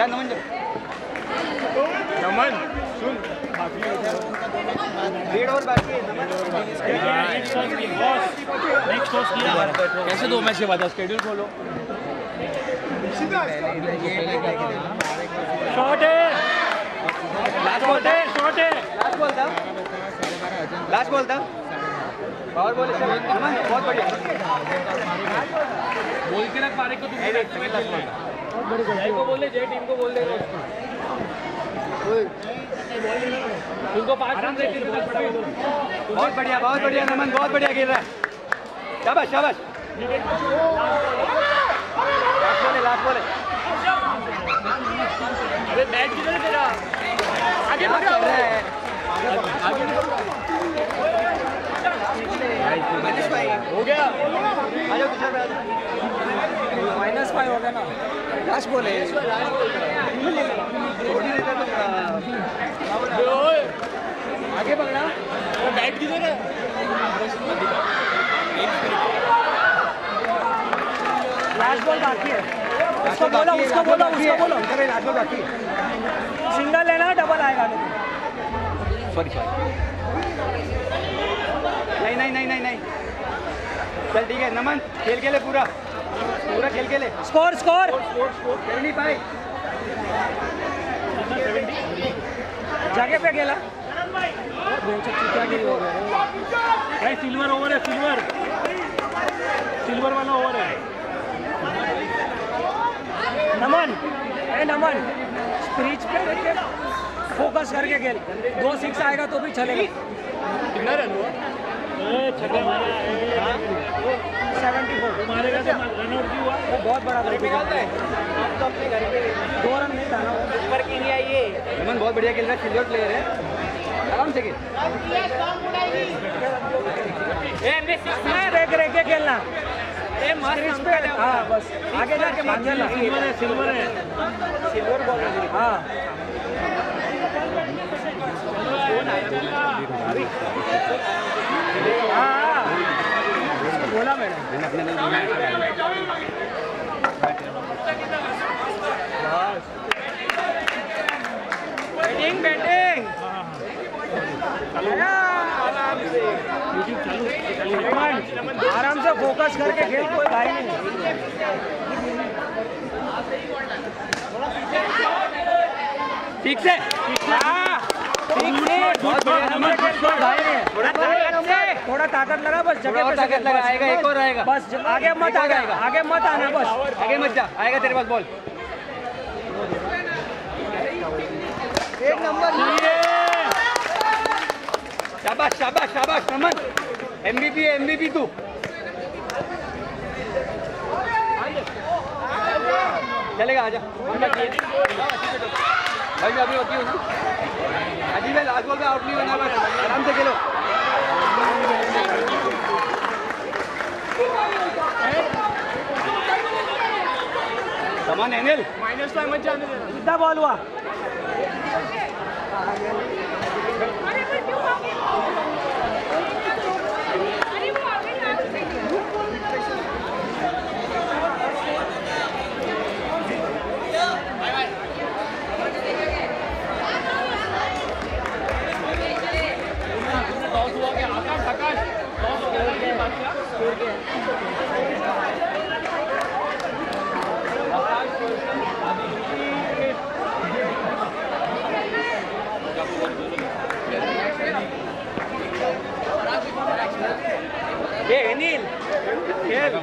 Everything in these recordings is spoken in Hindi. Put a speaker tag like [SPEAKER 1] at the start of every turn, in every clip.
[SPEAKER 1] जा नमन जा।
[SPEAKER 2] नमन सुन।
[SPEAKER 1] और बाकी है
[SPEAKER 2] नेक्स्ट टॉस किया
[SPEAKER 1] कैसे दो मैच के बाद शेड्यूल खोलो।
[SPEAKER 2] शॉट है।
[SPEAKER 1] लास्ट बॉल था।
[SPEAKER 2] शॉट है।
[SPEAKER 1] लास्ट बॉल था। लास्ट बॉल था। पावर बॉल बहुत बढ़िया।
[SPEAKER 2] बोल के रख पारे को तू को बोल दे जय टीम को बोल दे तुमको पाँच रन दे तीन बॉल
[SPEAKER 1] बहुत बढ़िया बहुत बढ़िया नमन बहुत बढ़िया खेल रहा है। शाबाश शाबाश। लास्ट बॉल है लास्ट बॉल
[SPEAKER 2] अरे बैट किधर है तेरा आगे बढ़।
[SPEAKER 1] रहा है।
[SPEAKER 2] हो गया।
[SPEAKER 1] आ जाओ तुषार भाई,
[SPEAKER 3] फाइव हो ना?
[SPEAKER 1] लास्ट बॉल आगे पकड़ा।
[SPEAKER 2] बैट किधर है?
[SPEAKER 3] लास्ट बॉल बाकी है। उसको बोलो उसको बोलो उसको बोलो।
[SPEAKER 1] लास्ट बॉल बाकी
[SPEAKER 3] सिंगल लेना डबल आएगा
[SPEAKER 1] सॉरी सॉरी नहीं नहीं नहीं नहीं नहीं। चल ठीक है नमन खेल के ले पूरा।
[SPEAKER 3] Score score.
[SPEAKER 1] खेल नहीं पाए।
[SPEAKER 3] जगह पे हो गया
[SPEAKER 2] भाई सिल्वर ओवर है सिल्वर। सिल्वर वाला ओवर है।
[SPEAKER 3] नमन ए नमन। स्पीच पे लेके फोकस करके खेल। दो सिक्स आएगा तो भी चलेगा।
[SPEAKER 2] कितना रन हुआ? ए छक्का मारा
[SPEAKER 3] सेवेंटी फोर
[SPEAKER 2] मारेगा तो रन आउट क्यों हुआ?
[SPEAKER 3] वो बहुत बड़ा दो रन नहीं था ना। ऊपर के लिए आइए
[SPEAKER 1] नमन बहुत बढ़िया खेल रहा है सिल्वर प्लेयर है। आराम से खेल।
[SPEAKER 3] देख रहे के खेलना। पे हाँ बस। आगे जाके मत खेलना।
[SPEAKER 2] सिल्वर है सिल्वर है।
[SPEAKER 3] सिल्वर बॉल हाँ। हाँ। हाँ। बोला मैंने बैटिंग बैटिंग आराम से। फोकस करके खेल कोई भाई नहीं।
[SPEAKER 1] ठीक से।
[SPEAKER 3] हाँ, ठीक से।
[SPEAKER 1] थोड़ा ताकत
[SPEAKER 3] लगा बस जगह पे
[SPEAKER 1] ताकत लगा, आएगा, एक और आएगा।
[SPEAKER 3] बस आगे मत आएगा। आगे मत आना बस।
[SPEAKER 1] आगे मत जा। आएगा तेरे पास बॉल। एक नंबर। शाबाश शाबाश शाबाश नमन। एमबीपी एमबीपी तू। चलेगा आजा। भाई अभी होती हूँ। ना है लास्ट बॉल पे आउट नहीं होना बस आराम से खेलो। समान एंगल
[SPEAKER 2] माइनस टाइम मत जाने देना।
[SPEAKER 3] कितना बॉल हुआ
[SPEAKER 2] टॉस हुआ क्या आकाश आकाश टॉस हो गया ये बात
[SPEAKER 1] ये अनिल खेल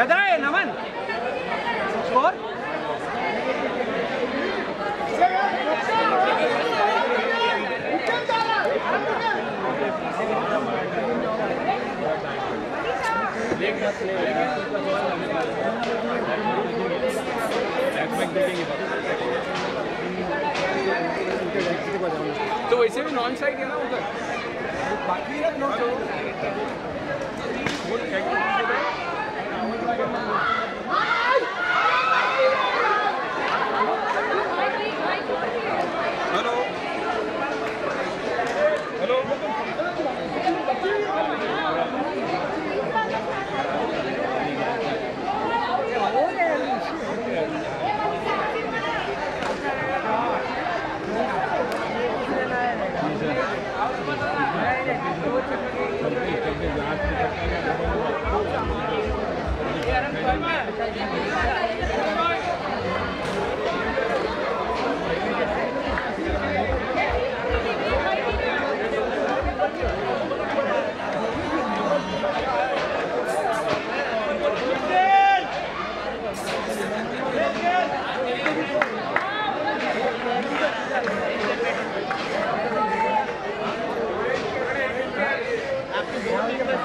[SPEAKER 1] कदा है नमन स्कोर
[SPEAKER 2] तो वैसे भी नॉन साइड है ना उधर? Vai, vai.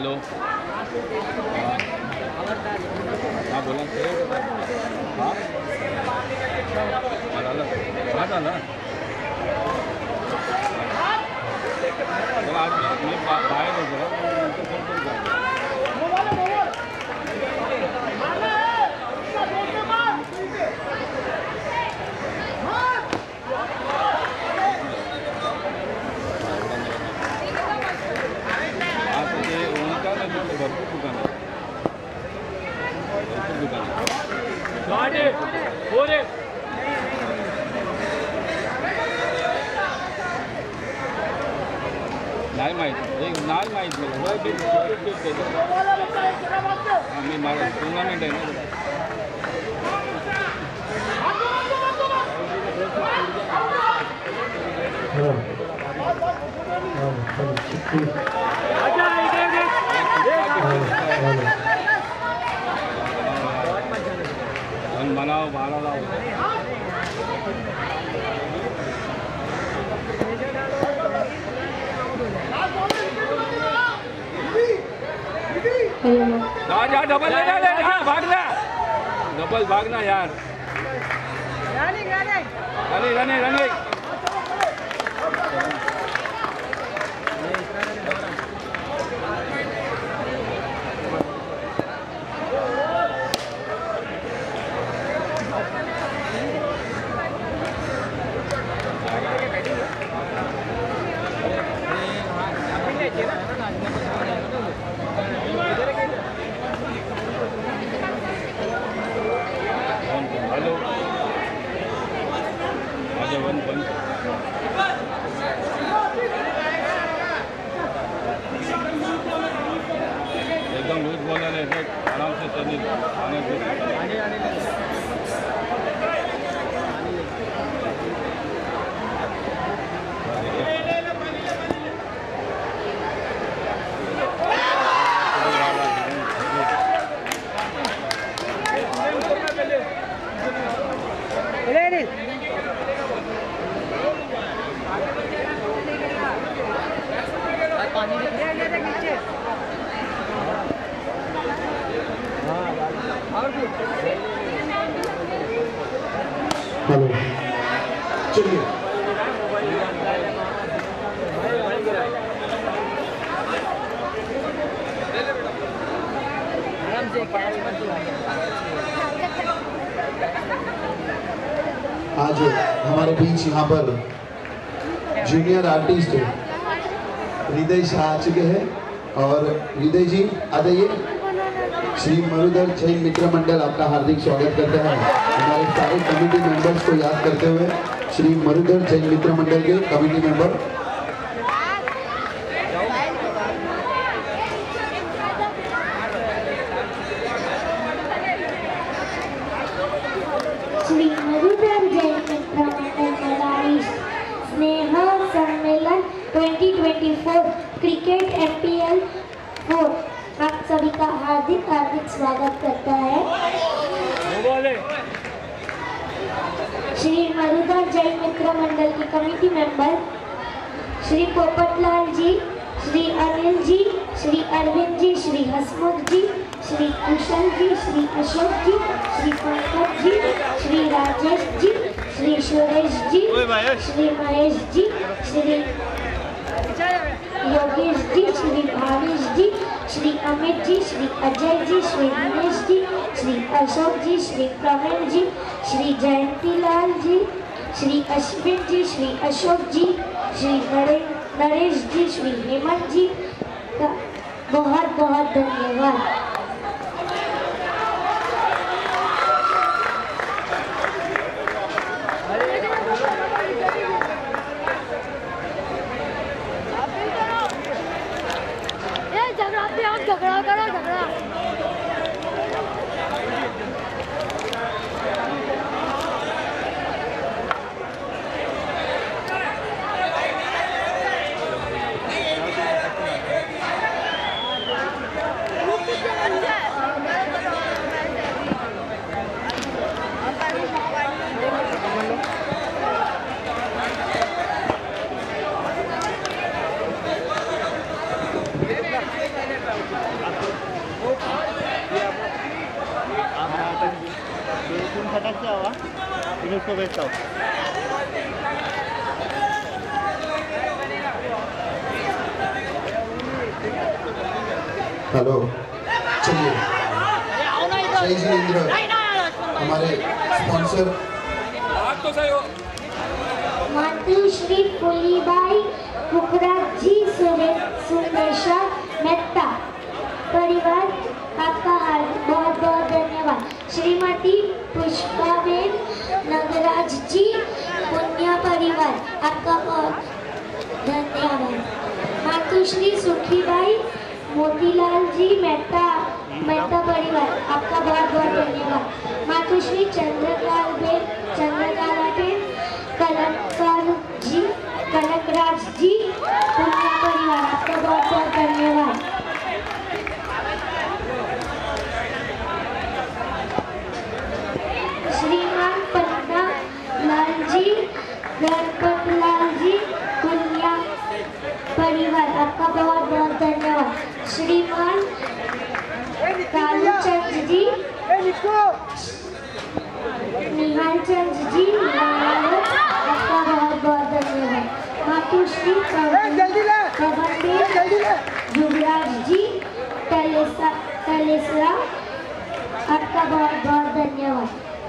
[SPEAKER 2] हेलो। हाँ। बोला। हाँ। झालं हा आज मैं बाहर हो ना, नंतर फ़ोन करू का? आता ते ओंकार नाही तिथे भरपूर दुकान आहे भरपूर दुकान आहे
[SPEAKER 4] गाठ है फोर है
[SPEAKER 2] नाही माहीत एक नाही माहीत मला वय बी- वय बी त्याचं. हा, मी मला टुर्नामेंट आहे ना
[SPEAKER 4] आजा इधर देख
[SPEAKER 2] पण बनाव भाडा लाव जा जा डबल ले ले हाँ भागना। डबल भागना यार। Running running running hello ball आराम से चलने आने को
[SPEAKER 5] हेलो चलिए आज हमारे बीच यहाँ पर जूनियर आर्टिस्ट हृदय शाह आ चुके हैं। और हृदय जी, आ जाइए। श्री मरुधर जैन मित्र मंडल आपका हार्दिक स्वागत करते हैं। हमारे सारे कमेटी मेंबर्स को याद करते हुए श्री मरुधर जैन मित्र मंडल के कमेटी मेंबर
[SPEAKER 6] श्री मधुकर जैन मित्र मंडल मदारीश स्नेह सम्मेलन 2024 क्रिकेट एमपीएल फोर आप सभी का हार्दिक हार्दिक स्वागत करता है
[SPEAKER 4] है
[SPEAKER 6] श्री मधुकर जैन मित्र मंडल के कमेटी मेंबर श्री पोपटलाल जी श्री अनिल जी श्री अरविंद जी श्री हसमुख जी श्री कुशल जी श्री अशोक जी श्री पंकज जी श्री राजेश जी श्री सुरेश जी श्री महेश जी श्री योगी आयुष जी श्री अमित जी श्री अजय जी श्री दिनेश जी श्री अशोक जी श्री प्रवीण जी श्री जयंती लाल जी श्री अश्विन जी श्री अशोक जी श्री नरे- नरेश जी श्री हेमंत जी का बहुत बहुत धन्यवाद
[SPEAKER 7] ए झगड़ा पे आप झगड़ा करो झगड़ा
[SPEAKER 4] फटक से आवा फिर उसको बेचता हूँ
[SPEAKER 5] हेलो, चलिए। जय जिनेन्द्र हमारे स्पॉन्सर
[SPEAKER 2] आप तो सही हो
[SPEAKER 6] मातुश्री फुलीबाई पुखराज जी सुंदेशा मेहता। परिवार, आपका हार बहुत बहुत धन्यवाद। श्रीमती पुष्पाबेन नगराज जी, पुण्या परिवार, आपका बहुत धन्यवाद। मातुश्री सुखीबाई, मोतीलाल जी, मेहता मेहता परिवार, आपका बहुत बहुत धन्यवाद मातुश्री चंद्रकाल बेन चंद्रकाला बेन कलकार जी कनकराज जी पुण्या परिवार आपका बहुत बहुत धन्यवाद श्रीमान पन्ना लाल जी गणपत लाल जी पुण्या परिवार आपका बहुत बहुत धन्यवाद श्रीमान कालूचंद जी निहाल चंद जी नारायण आपका बहुत बहुत धन्यवाद मातुश्री कवनदेव युवराज जी तलेसा तलेसरा आपका बहुत बहुत धन्यवाद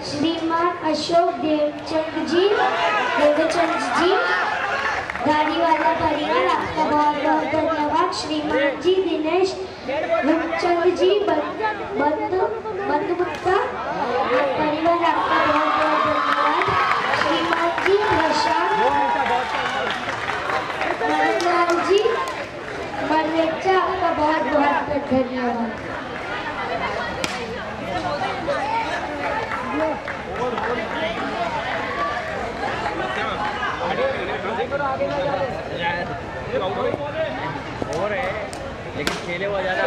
[SPEAKER 6] श्रीमान अशोक देवचंद जी देवचंद जी गाड़ी वाला परिवार आपका बहुत बहुत धन्यवाद श्रीमान जी दिनेश रूपचंद जी बंधु बंधुमुक्ता परिवार आपका बहुत बहुत धन्यवाद श्रीमान जी प्रशांत मनोहर जी आपका बहुत बहुत धन्यवाद
[SPEAKER 2] और है लेकिन खेले वो ज़्यादा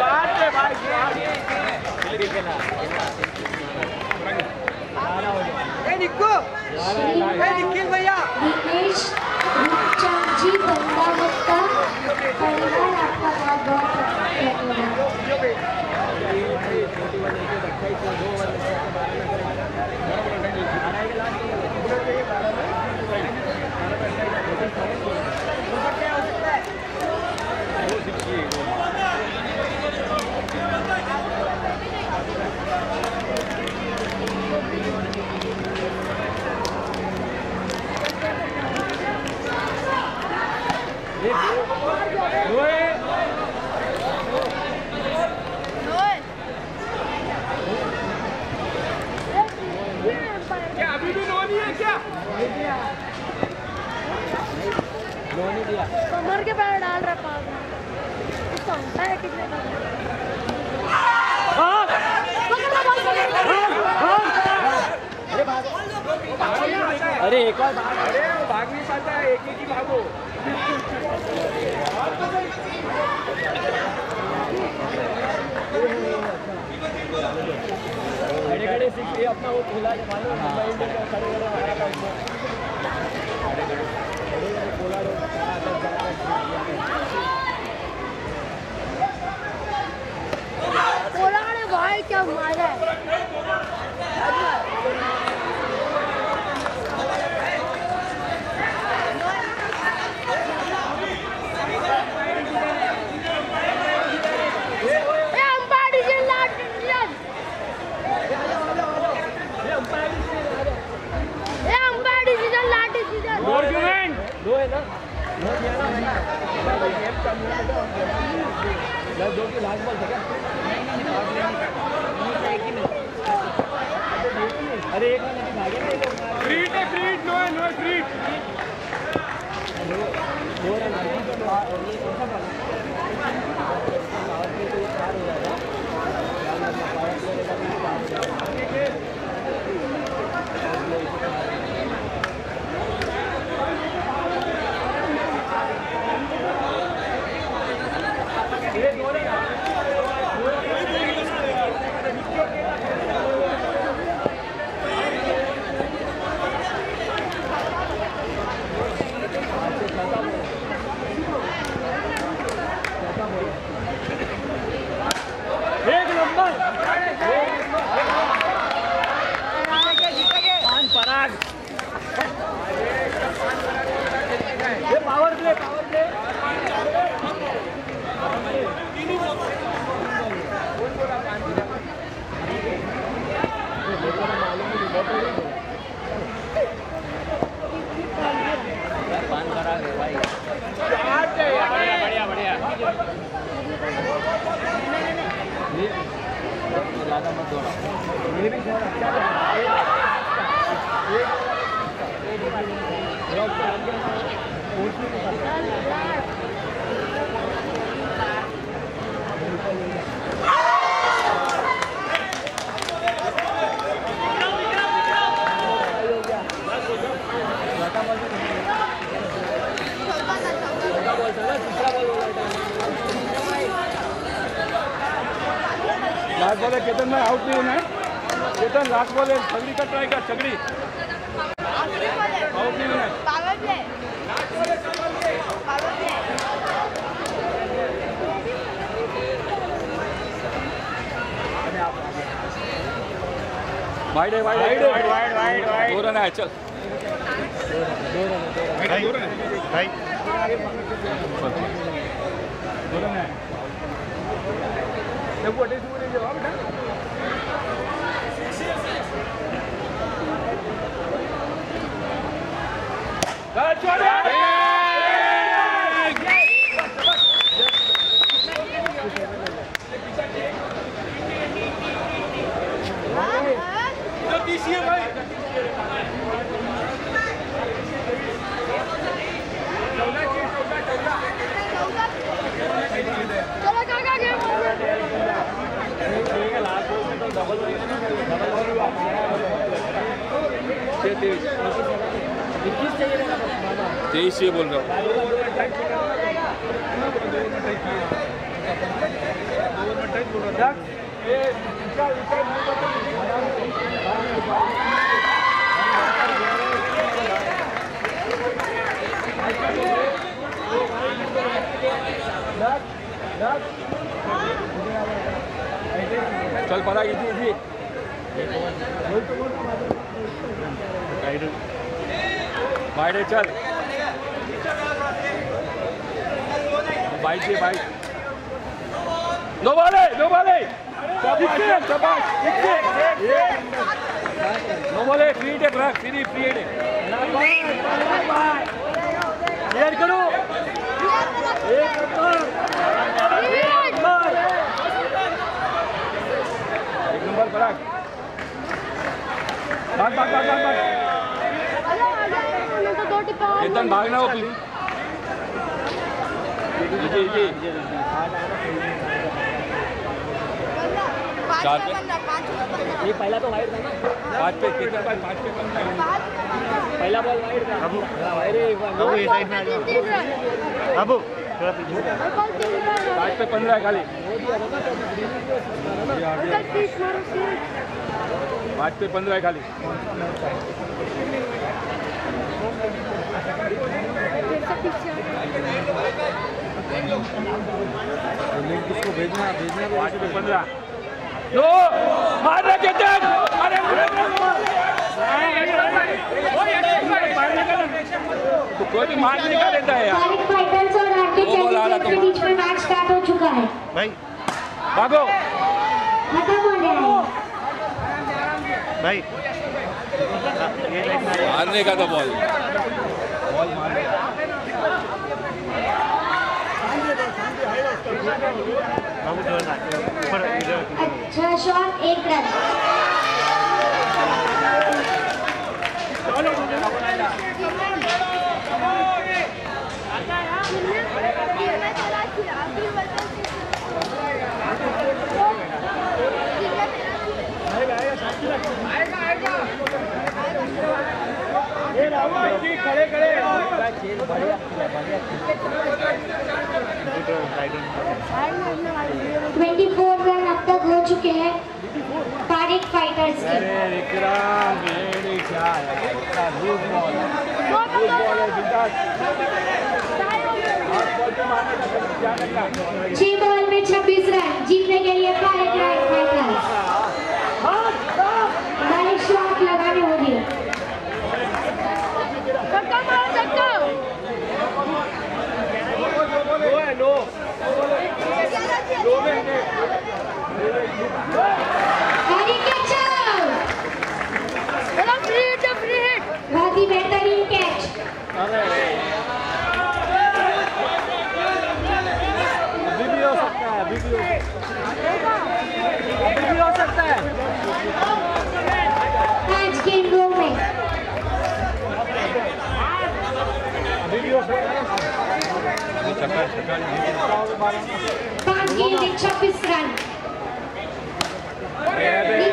[SPEAKER 2] रूपचंद जी बंदा। मुक्ता परिवार आपका बहुत बहुत धन्यवाद क्या अभी भी नो नहीं है क्या
[SPEAKER 7] कमर के पैर डाल रहा पास इसका होता है कितने का।
[SPEAKER 2] अरे एक और अरे भाग नहीं पाता है एक ही भागो। खड़े खड़े सीख ये अपना वो खुला है मालूम है का खड़े खड़े। मारा था उसको
[SPEAKER 7] बोला भाई क्या मारा है?
[SPEAKER 4] ज़्यादा मत दौड़ाओ ये भी शॉट अच्छा था लास्ट बॉल है केतन में आउट नहीं होना है। केतन लास्ट बॉल है छगड़ी का ट्राई कर छगड़ी आउट नहीं होना
[SPEAKER 2] वाइड है wide wide wide wide wide दो रन है चल।
[SPEAKER 4] दो रन है। देखो अटैक से बोले जवाब बेटा That's what
[SPEAKER 7] चलो
[SPEAKER 2] तेईस ये बोल रहा हूँ। चल इजी इजी। वाइड है चल। बाइक है bike. No ball no ball. No ball free है ब्लैक फ्री फ्री है
[SPEAKER 4] क्लियर करो। एक नंबर एक नंबर
[SPEAKER 2] ब्लैक भाग भाग भाग भाग भाग
[SPEAKER 7] आ जाओ मैं तो और
[SPEAKER 2] भागना हो प्लीज़। इजी इजी
[SPEAKER 7] पाँच
[SPEAKER 2] चार
[SPEAKER 7] पे
[SPEAKER 4] ये पहला तो वाइड था ना।
[SPEAKER 2] पाँच पे केतन पाँच पे कम है
[SPEAKER 4] पहला बॉल वाइड था। अरे
[SPEAKER 7] और बॉल पे तीन तीन रन
[SPEAKER 8] अबू थोड़ा पीछे
[SPEAKER 2] पाँच पे पंद्रह खाली।
[SPEAKER 7] तीस मारो तीस
[SPEAKER 2] पाँच पे पंद्रह है पाँच पे मार रहा केतन अरे तो कोई भी मार नहीं देता है यार। वो बोल रहा
[SPEAKER 6] बीच में मैच स्टार्ट हो चुका है।
[SPEAKER 8] भाई
[SPEAKER 2] भागो
[SPEAKER 8] भाई।
[SPEAKER 2] मारने का तो था बॉल
[SPEAKER 6] अच्छा शॉट एक रन। ट्वेंटी फोर रन अब तक हो चुके हैं तारिक फाइटर्स के।
[SPEAKER 4] अच्छा
[SPEAKER 6] छह बॉल में छब्बीस रन जीतने के लिए Pan Jiří Čapisran. Yeah,